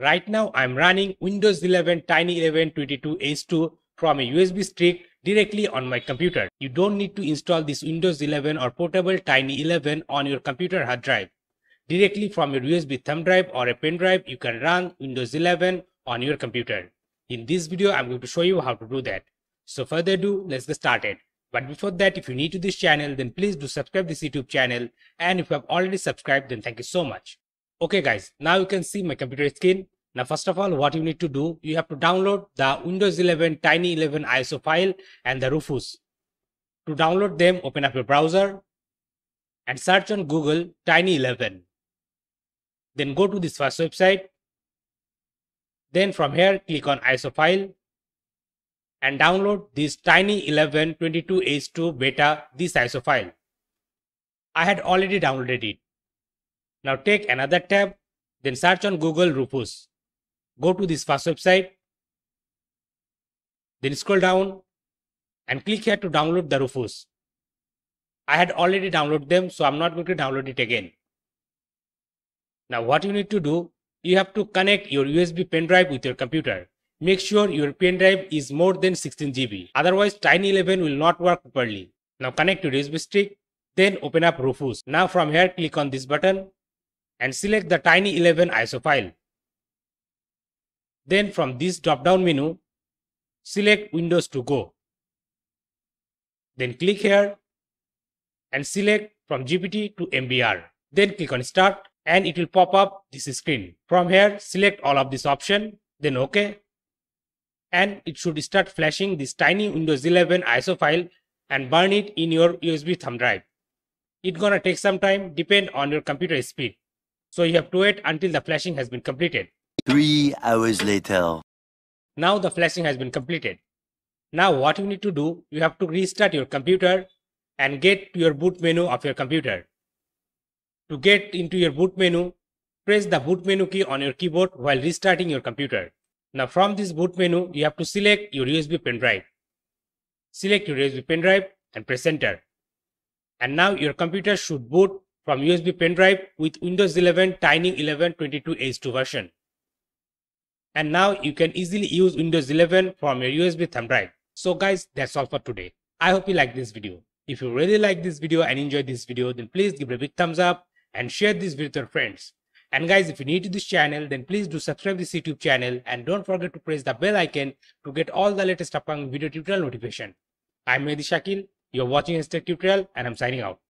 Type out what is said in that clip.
Right now I'm running Windows 11 Tiny 11 22H2 from a USB stick directly on my computer. You don't need to install this Windows 11 or portable Tiny 11 on your computer hard drive. Directly from your USB thumb drive or a pen drive, you can run Windows 11 on your computer. In this video, I'm going to show you how to do that. So further ado, let's get started. But before that, if you're new to this channel, then please do subscribe this YouTube channel. And if you have already subscribed, then thank you so much. Okay guys, now you can see my computer screen. Now first of all, what you need to do, you have to download the Windows 11 Tiny 11 ISO file and the Rufus. To download them, open up your browser and search on Google Tiny 11. Then go to this first website. Then from here, click on ISO file and download this Tiny 11 22H2 beta, this ISO file. I had already downloaded it. Now take another tab, then search on Google Rufus. Go to this first website, then scroll down and click here to download the Rufus. I had already downloaded them, so I'm not going to download it again. Now what you need to do, you have to connect your USB pen drive with your computer. Make sure your pen drive is more than 16 GB. Otherwise Tiny 11 will not work properly. Now connect your USB stick, then open up Rufus. Now from here click on this button and select the Tiny 11 ISO file. Then from this drop-down menu, select Windows to go. Then click here and select from GPT to MBR. Then click on Start and it will pop up this screen. From here, select all of this option, then OK. And it should start flashing this tiny Windows 11 ISO file and burn it in your USB thumb drive. It's gonna take some time, depend on your computer speed. So you have to wait until the flashing has been completed. Three hours later. Now the flashing has been completed. Now what you need to do, you have to restart your computer and get to your boot menu of your computer. To get into your boot menu, press the boot menu key on your keyboard while restarting your computer. Now from this boot menu, you have to select your USB pen drive. Select your USB pen drive and press enter. And now your computer should boot from USB pen drive with Windows 11 Tiny 11 22H2 version. And now you can easily use Windows 11 from your USB thumb drive. So guys, that's all for today. I hope you like this video. If you really like this video and enjoyed this video, then please give it a big thumbs up and share this with your friends. And guys, if you're new to this channel, then please do subscribe this YouTube channel and don't forget to press the bell icon to get all the latest upcoming video tutorial notification. I'm Mehedi Shakeel, you're watching SSTec tutorial and I'm signing out.